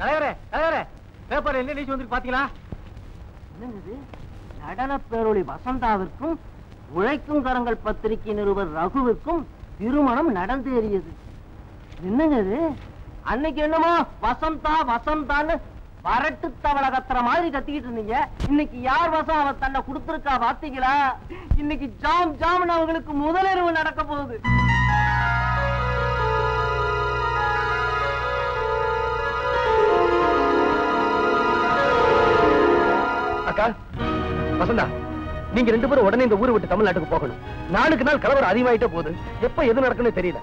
தலைவரே தலைவரே பேப்பர் என்ன நீச்சு வந்து பாத்தீங்களா? என்னது நடன பேரொழி வசந்தாவிற்கும் உழைக்கும் கரங்கள் பத்திரிகை நிருபர் ரகுவிற்கும் திருமணம் நடந்தேறியது. என்னங்க இது? அன்னைக்கு என்னமோ வசந்தா வசந்தான்னு வரட்டு தவளை கத்துற மாதிரி கத்திக்கிட்டு இருந்தீங்க. இன்னைக்கு யார் வசம் அவ தன்னை கொடுத்துருக்கா பாத்தீங்களா? இன்னைக்கு ஜாம் ஜாம்னு அவங்களுக்கு முதலிரவு நடக்க போகுது. வசந்தா நீங்க ரெண்டு பேரும் உடனே இந்த ஊரை விட்டு தமிழ்நாட்டுக்கு போகணும். நாளுக்கு நாள் கலவரம் அதிகமாயிட்டே போகுது. எப்ப எது நடக்குன்னு தெரியல.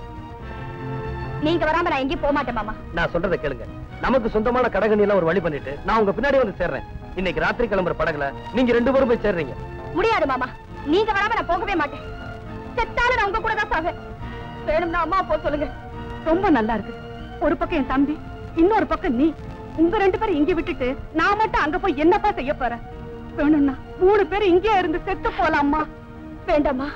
நீங்க வராம நான் எங்கேயும் போக மாட்டேன் மாமா. நான் சொல்றதை கேளுங்க. நமக்கு சொந்தமான கடகணி எல்லாம் ஒரு வழி பண்ணிட்டு நான் உங்க பின்னாடி வந்து சேர்றேன். இன்னைக்கு ராத்திரி கிளம்புற படகுல நீங்க ரெண்டு பேரும் போய் சேர்றீங்க. முடியாது மாமா. நீங்க வராம நான் போகவே மாட்டேன். செத்தாலும் நான் உங்க கூட தான் சாவேன். வேணும்னா அம்மா போ சொல்லுங்க. ரொம்ப நல்லா இருக்கு. ஒரு பக்கம் என் தம்பி இன்னொரு பக்கம் நீ. உங்க ரெண்டு பேரும் இங்க விட்டுட்டு நான் மட்டும் அங்க போய் என்னப்பா செய்ய போறேன்? வேணும்னா மூணு பேரும் இங்கே இருந்து செத்து போலாம்மா. வேண்டாம்மா.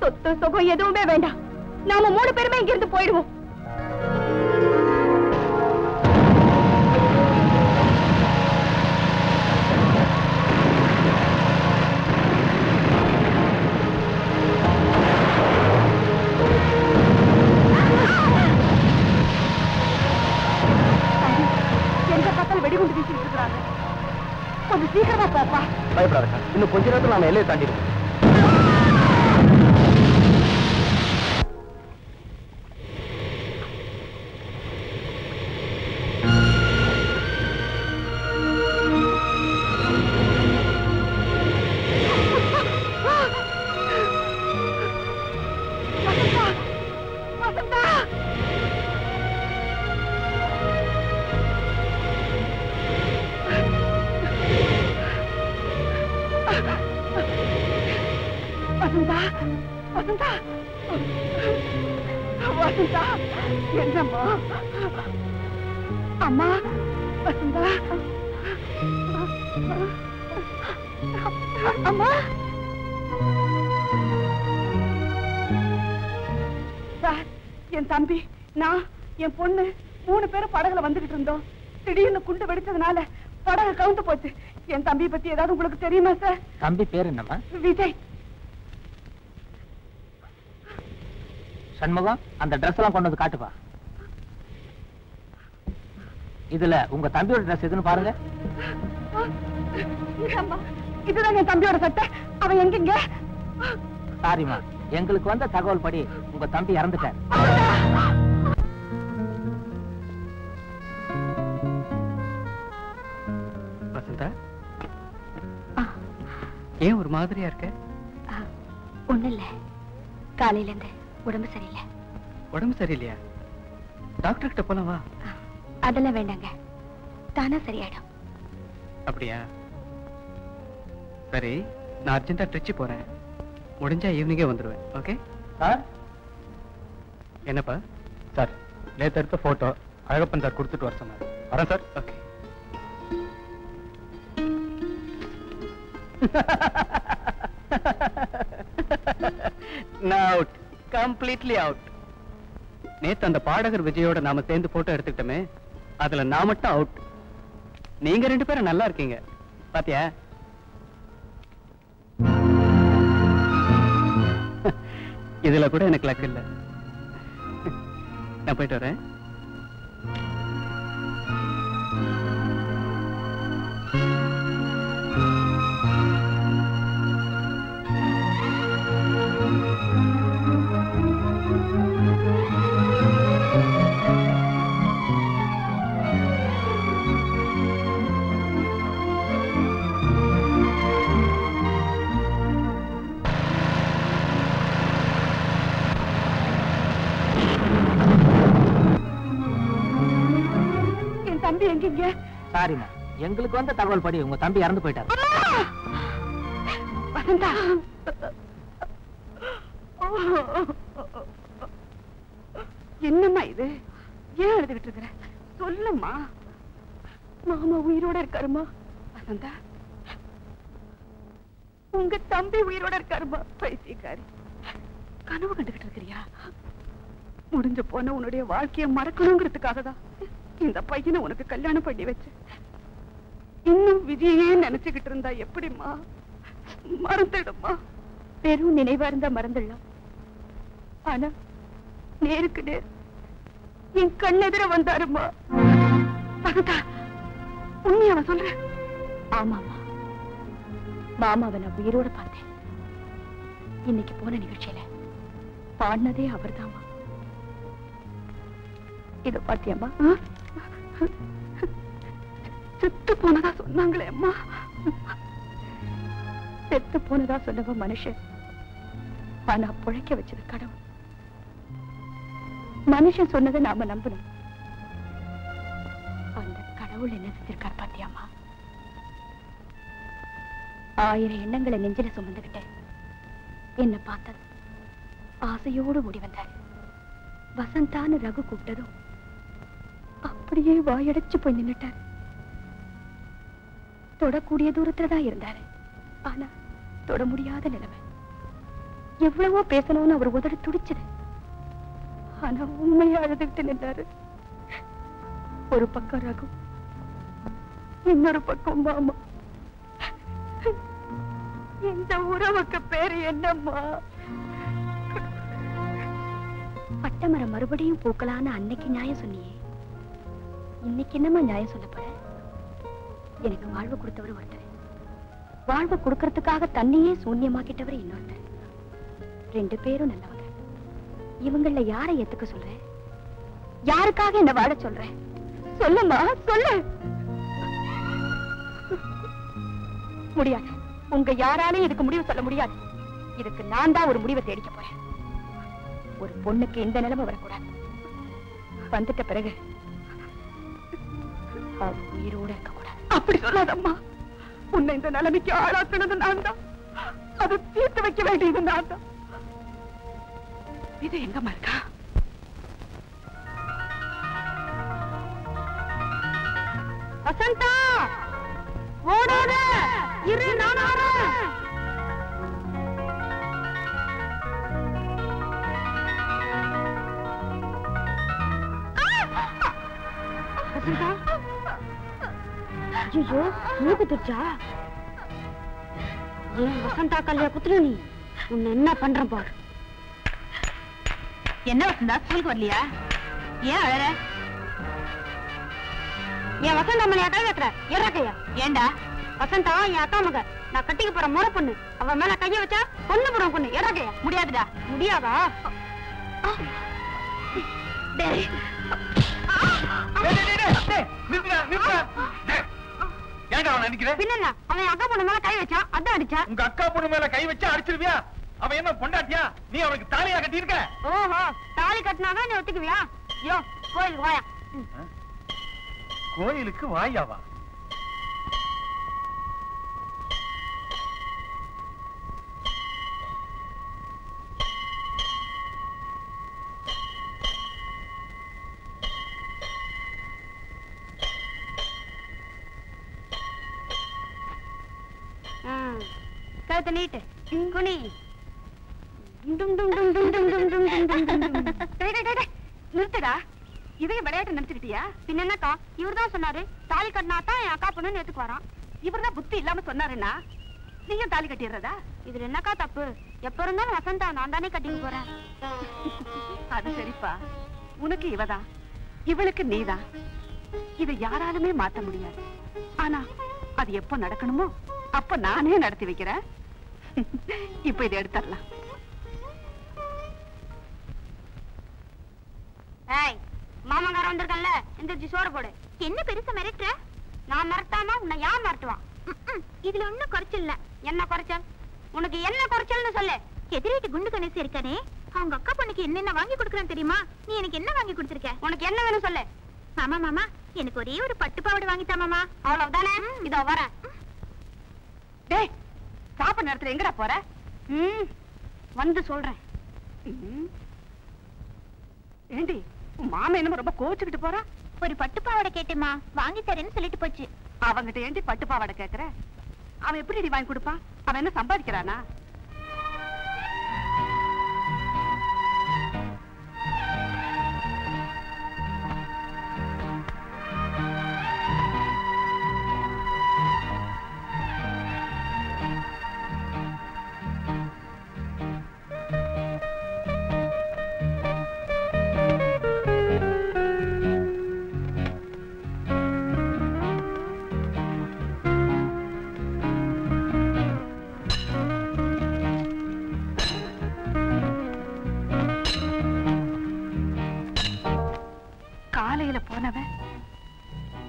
சொத்து சுகம் எதுவுமே வேண்டாம். நாம மூணு பேருமே இங்க இருந்து போயிடுவோம். இன்னும் கொஞ்ச நேரத்தில் நாம எல்லையை தாண்டிடுவோம் என்னம்மா? அம்மா வசந்தா. அம்மா. சார் என் தம்பி நான் என் பொண்ணு மூணு பேரும் படகுல வந்துகிட்டு இருந்தோம். திடீர்னு குண்டு வெடிச்சதுனால படகு கவுந்து போச்சு. என் தம்பியை பத்தி ஏதாவது உங்களுக்கு தெரியுமா சார்? தம்பி பேர் என்னம்மா? விஜய். சண்முகம் அந்த Dress எல்லாம் கொண்டு வந்து காட்டுப்பா. இதுல உங்க தம்பியோட Dress எதுன்னு பாருங்க. இதுதான் என் தம்பியோட சட்டை. அவன் எங்கெங்க? சாரிம்மா எங்களுக்கு வந்த தகவல் படி உங்க தம்பி இறந்துட்டார். வசந்தா ஏன் ஒரு மாதிரியா இருக்க? ஒண்ணு இல்ல காலையில இருந்து உடம்பு சரியில்லை. உடம்பு சரியில்லையா? டாக்டர் கிட்ட போலாம் வா. அதெல்லாம் வேண்டாங்க. தானா சரியாயிடும். அப்படியா? சரி நான் அர்ஜென்ட்டா ட்ரிச்சு போறேன். முடிஞ்சா ஈவினிங்கே வந்துடுவேன் ஓகே சார்? என்னப்பா? சார் நேற்று எடுத்த போட்டோ அழகப்பன் சார் கொடுத்துட்டு வர சொன்னார். வரேன் சார். ஓகே நான் அவுட் கம்ப்ளீட்லி அவுட் நேத்து அந்த பாடகர் விஜயோட நாம சேர்ந்து போட்டோ எடுத்துக்கிட்டோமே அதுல நான் மட்டும் அவுட் நீங்க ரெண்டு பேரும் நல்லா இருக்கீங்க. பாத்தியா? இதுல கூட எனக்கு லக் இல்லை. நான் போயிட்டு வரேன். எங்களுக்கு வந்த தகவல் படி உங்க தம்பி இறந்து போயிட்டார். வசந்தா. என்னம்மா இது? ஏன் எழுதுகிட்டு இருக்கிற? சொல்லுமா மாமா உயிரோட இருக்காருமா வசந்தா. உங்க தம்பி உயிரோட இருக்காருமா பைத்தியக்காரி. கனவு கண்டுகிட்டு இருக்கிறியா? முடிஞ்ச போன உன்னுடைய வாழ்க்கையை மறக்கணுங்கிறதுக்காக தான் இந்த பையனை உனக்கு கல்யாணம் பண்ணி வச்சு இன்னும் விஜயே நினைச்சுக்கிட்டு இருந்தா எப்படிமா மறந்துடுமா வெறும் நினைவா இருந்தா மறந்துடலாம். ஆனா நேருக்கு நேர் என் கண்ணெதிர வந்தாருமா பகதா உண்மையாவ சொல்றேன் ஆமாமா மாமாவை நான் உயிரோட பார்த்தேன். இன்னைக்கு போன நிகழ்ச்சியில பாடினதே அவர்தாம்மா. இதை பார்த்தியம்மா? செத்து போனதா சொன்னாங்களே அம்மா. செத்து போனதா சொன்னவ மனுஷன் ஆனா புழைக்க வச்சது கடவுள். மனுஷன் சொன்னதை நாம நம்பணும். அந்த கடவுள் என்ன செஞ்சிருக்கார் பாத்தியாமா ஆயிரம் எண்ணங்களை நெஞ்சில சுமந்துகிட்டேன் என்ன பார்த்தது. ஆசையோடு ஓடி வந்தார். வசந்தான்னு ரகு கூப்பிட்டதும் அப்படியே வாயடைச்சு போய் நின்னுட்டார். தொடக்கூடிய தூரத்துல தான் இருந்தாரு. ஆனா தொட முடியாத நிலைமை. எவ்வளவோ பேசணும்னு அவர் உதடு துடிச்சது. ஆனா உண்மையை அழுதுகிட்டு நின்றாரு. ஒரு பக்கம் ரகு இன்னொரு பக்கம் மாமா. இந்த உறவுக்கு பேரு என்னம்மா? பட்டமரம் மறுபடியும் பூக்கலான்னு அன்னைக்கு நியாயம் சொன்னியே. இன்னைக்கு என்னம்மா நியாயம் சொல்ல போற? எனக்கு வாழ்வு கொடுத்தவர் ஒருத்தர். வாழ்வு கொடுக்கறதுக்காக தன்னையே சூன்யமாக்கிட்டவர் இன்னொருத்தர். ரெண்டு பேரும் நல்லவங்க. இவங்கள யாரை ஏத்துக்க சொல்ற? யாருக்காக என்ன வாழ சொல்ற? சொல்லுமா? சொல்லு. முடியாது. உங்க யாராலையும் இதுக்கு முடிவு சொல்ல முடியாது. இதுக்கு நான் தான் ஒரு முடிவை தேடிக்க போறேன். ஒரு பொண்ணுக்கு இந்த நிலைமை வரக்கூடாது. வந்துட்ட பிறகு அவ உயிரோட இருக்கக்கூடாது. அப்படி சொல்லாதம்மா. உன்னை இந்த நிலைமைக்கு ஆளாக்குனது நான் தான் அதை தீர்த்து வைக்க வேண்டியது நான் தான் இது எங்கம்மா இருக்கா? வசந்தா! ஓடாத! இரு நான் வசந்தா! ஐயோ நீ குத்துச்சா ஏன் வசந்தா கல்லையா குத்துற நீ உன்னை என்ன பண்றேன் பாரு. என்ன வசந்தா ஸ்கூலுக்கு வரலையா? ஏன் அழற? என் வசந்தா மேல கை வைக்கிற? இறக்கையா ஏண்டா? வசந்தா என் அக்கா மக. நான் கட்டிக்க போற முறை பொண்ணு. அவன் மேல கைய வச்சா பொண்ணு போடுற பொண்ணு. இறக்கையா முடியாதுடா. முடியாதா? டேய். ஏன்டா அவன் அடிக்கிற? பின்ன அவன் அக்கா பொண்ணு மேல கை வச்சான் அதான் அடிச்சா உங்க அக்கா பொண்ணு மேல கை வச்சா அடிச்சிருவியா? அவன் என்ன பொண்டாட்டியா? நீ அவனுக்கு தாலியா கட்டியிருக்க? ஓஹோ தாலி கட்டினாதான் நீ ஒத்துக்குவியா? யோ கோயிலுக்கு வாயா. கோயிலுக்கு வாயாவா? டேய், நீட்டு குனி நிறுத்துடா இதையும் விளையாட்டு நினைச்சுக்கிட்டியா பின்ன என்னக்கா இவர் தான் சொன்னாரு தாலி கட்டினா தான் என் அக்கா பொண்ணு நேத்துக்கு வரான் இவர் தான் புத்தி இல்லாம சொன்னாருன்னா நீயும் தாலி கட்டிடுறதா இதுல என்னக்கா தப்பு எப்ப இருந்தாலும் வசந்தா நான் தானே கட்டிக்க போறேன் அது சரிப்பா உனக்கு இவதான் இவளுக்கு நீதான் இதை யாராலுமே மாத்த முடியாது ஆனா அது எப்ப நடக்கணுமோ அப்ப நானே நடத்தி வைக்கிறேன் இப்ப இதை எடுத்துடலாம். ஏய் மாமங்கார வந்திருக்கல எந்திரிச்சு சோறு போடு. என்ன பெருசா மிரட்டுற? நான் மிரட்டாம உன்னை யார் மிரட்டுவான் இதுல ஒண்ணும் குறைச்சல் இல்ல. என்ன குறைச்சல்? உனக்கு என்ன குறைச்சல்னு சொல்லு. எதிரேட்டு குண்டு கணேசன் இருக்கானே அவங்க அக்கா பொண்ணுக்கு என்னென்ன வாங்கி கொடுக்குறான் தெரியுமா? நீ எனக்கு என்ன வாங்கி கொடுத்துருக்க? உனக்கு என்ன வேணும் சொல்லு. மாமா மாமா எனக்கு ஒரே ஒரு பட்டு பாவாடை வாங்கித்தா மாமா. அவ்வளவுதானே? இதோ வரேன். டேய் சாப்பிட நேரத்துல எங்கடா போற? ம் வந்து சொல்றேன். ஏண்டி உன் மாமா என்னமோ ரொம்ப கோச்சுக்கிட்டு போறா? ஒரு பட்டு பாவாடை கேட்டேமா வாங்கி தரேன்னு சொல்லிட்டு போச்சு. அவங்கிட்ட ஏண்டி பட்டு பாவாடை கேக்குற? அவன் எப்படி வாங்கி கொடுப்பான்? அவன் என்ன சம்பாதிக்கிறானா?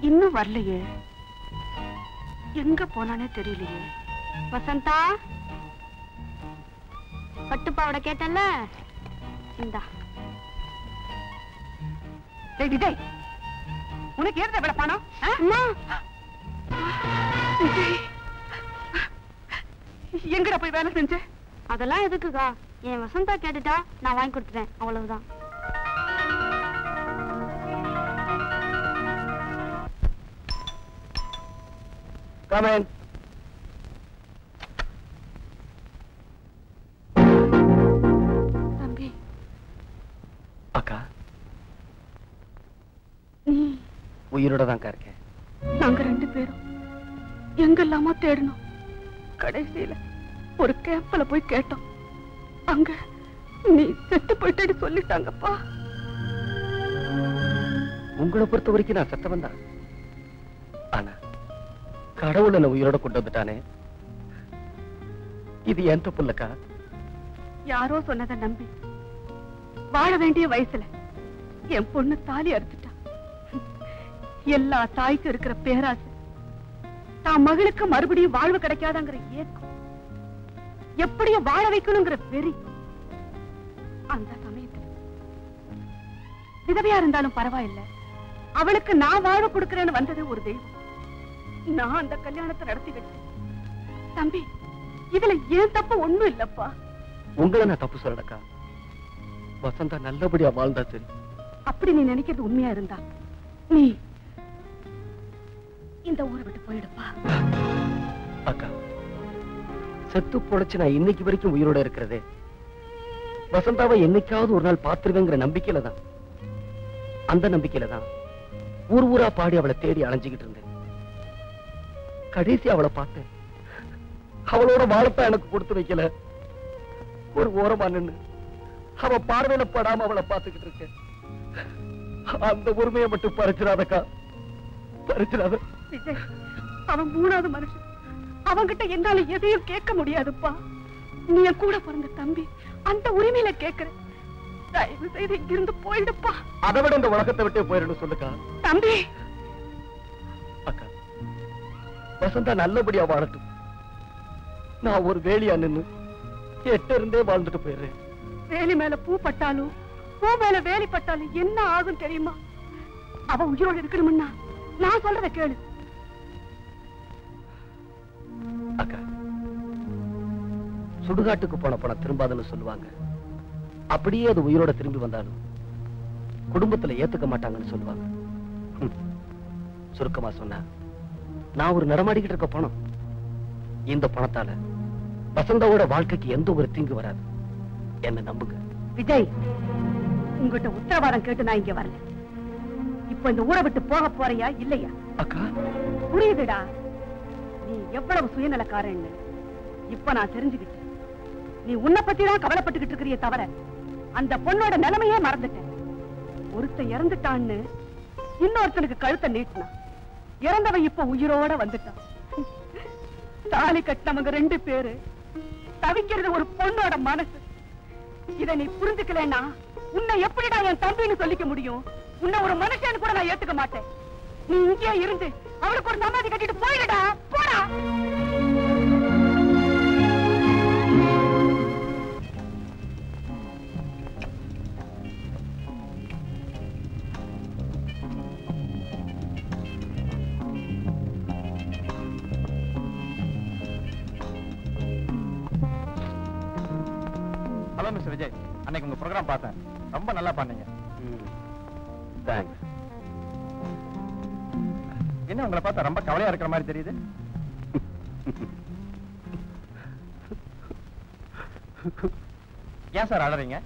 இன்னும் வரலையே. எங்க போனானே தெரியலையே. வசந்தா? பட்டுப்பாவட கேட்டல இந்தா. உனக்கு ஏன் இவ்வளவு பணம் எங்கடா போய் வேலை செஞ்ச? அதெல்லாம் எதுக்குக்கா? என் வசந்தா கேட்டுட்டா நான் வாங்கி கொடுத்துட்டேன் அவ்வளவுதான். கமன் தம்பி. அக்கா. நீ உயிரோட தான் இருக்கேன். நாங்க ரெண்டு பேரும் எங்கெல்லாமோ தேடணும். கடைசியில ஒரு கேம்ப்ல போய் கேட்டோம். அங்க நீ செத்து போயிட்டேன்னு சொல்லிட்டாங்கப்பா. உங்களை பொறுத்த வரைக்கும் நான் செத்தவன் தான் ஆனா கடவுள் என்ன உயிரோட கொண்டு வந்துட்டானே? இது என் தப்பு யாரோ சொன்னதை நம்பி. வாழ வேண்டிய வயசுல என் பொண்ணு தாலி அறுத்துட்டா. எல்லா தாய்க்கும் இருக்கிற பேராசை. தான் மகளுக்கு மறுபடியும் வாழ்வு கிடைக்காதாங்கிற ஏக்கம். எப்படியும் வாழ வைக்கணுங்கிற வெறி. அந்த சமயத்துல விதவையா இருந்தாலும் பரவாயில்லை. அவளுக்கு நான் வாழ்வு கொடுக்கிறேன்னு வந்தது ஒரு தெய்வம். நான் அந்த கல்யாணத்தை நடத்தி வச்சேன் தம்பி இதுல ஏன் தப்பு ஒண்ணும் இல்லப்பா? உங்களை நான் தப்பு சொல்லலக்கா. வசந்தா நல்லபடியா வாழ்ந்தா சரி அப்படி நீ நினைக்கிறது உண்மையா இருந்தா நீ இந்த ஊரை விட்டு போயிடுப்பா. அக்கா செத்து பொழைச்சு நான் இன்னைக்கு வரைக்கும் உயிரோட இருக்கிறதே. வசந்தாவை என்னைக்காவது ஒரு நாள் பார்த்துருவேங்கிற நம்பிக்கையில தான். அந்த நம்பிக்கையில தான் ஊர் ஊரா பாடி அவளை தேடி அலைஞ்சுக்கிட்டு இருந்தேன். கடைசி அவளை பார்த்தேன். அவளோட வாழத்தான் எனக்கு கொடுத்து வைக்கல. ஒரு ஓரமா நின்னு அவ பார்வையில படாம அவளை பார்த்துக்கிட்டு இருக்கேன். அந்த உரிமையை மட்டும் பறிச்சிடாதக்கா. பறிச்சிடாத. அவன் மூணாவது மனுஷன். அவன்கிட்ட என்னால எதையும் கேட்க முடியாதுப்பா. நீ என் கூட பிறந்த தம்பி அந்த உரிமையில கேக்குற தயவு செய்து இங்கிருந்து போயிடுப்பா. அதை விட இந்த உலகத்தை விட்டே போயிடணும் சொல்லுக்கா. தம்பி வசந்தா நல்லபடியா வாழட்டும். நான் ஒரு வேலியா நின்னு எட்ட இருந்தே வாழ்ந்துட்டு போயிடுறேன். வேலி மேல பூ பட்டாலும் பூ மேல வேலி பட்டாலும் என்ன ஆகும் தெரியுமா? அவ உயிரோடு இருக்கணும்னா நான் சொல்றத கேளு. அக்கா சுடுகாட்டுக்கு போன பணம் திரும்பாதுன்னு சொல்லுவாங்க. அப்படியே அது உயிரோட திரும்பி வந்தாலும் குடும்பத்துல ஏத்துக்க மாட்டாங்கன்னு சொல்லுவாங்க. சுருக்கமா சொன்னா நான் ஒரு நடமாடிக்கிட்டு இருக்க பணம். இந்த பணத்தால வசந்தாவோட வாழ்க்கைக்கு எந்த ஒரு தீங்கு வராது. என்ன நம்புங்க. விஜய் உங்ககிட்ட உத்தரவாதம் கேட்டு நான் இங்க வரல. இப்ப இந்த ஊரை விட்டு போக போறியா இல்லையா? அக்கா? புரியுதுடா. நீ எவ்வளவு சுயநலக்காரன்னு. இப்ப நான் தெரிஞ்சுக்கிட்டேன். நீ உன்னை பத்தி தான் கவலைப்பட்டுக்கிட்டு இருக்கிறியே தவிர அந்த பொண்ணோட நிலைமையே மறந்துட்டேன். ஒருத்தன் இறந்துட்டான்னு இன்னொருத்தனுக்கு கழுத்தை நீட்டினான். இறந்தவன் இப்ப உயிரோட வந்துட்டான். தாலி கட்டினவங்க ரெண்டு பேரு தவிக்கிறது ஒரு பொண்ணோட மனசு. இத நீ புரிஞ்சுக்கலன்னா உன்னை எப்படிடா என் தம்பின்னு சொல்லிக்க முடியும்? உன்னை ஒரு மனுஷன் கூட நான் ஏத்துக்க மாட்டேன். நீ இங்கேயே இருந்து அவளுக்கு ஒரு சமாதி கட்டிட்டு போயிடுடா போடா. மிஸ்டர் விஜய் அன்னைக்கு உங்க ப்ரோக்ராம் பார்த்தேன். ரொம்ப நல்லா பண்ணீங்க. தேங்க்ஸ் என்ன உங்களை பார்த்தா ரொம்ப கவலையா இருக்கிற மாதிரி தெரியுது? ஏன் சார் அழறீங்க?